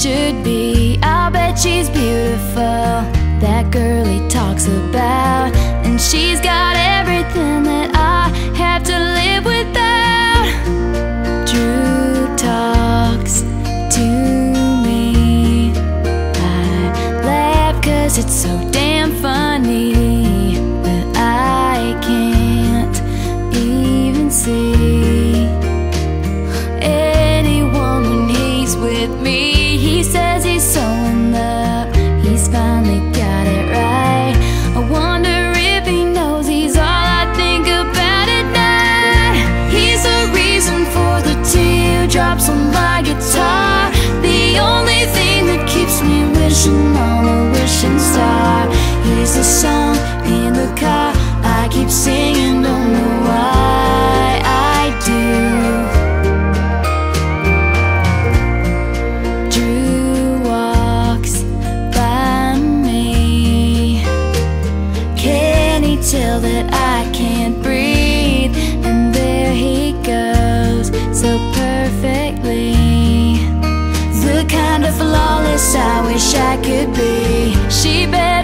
should be. I'll bet she's beautiful, that girl he talks about, and she's got everything that I have to live without. Drew talks to me. I laugh cause it's so Tell that I can't breathe? And there he goes so perfectly. The kind of flawless I wish I could be. She better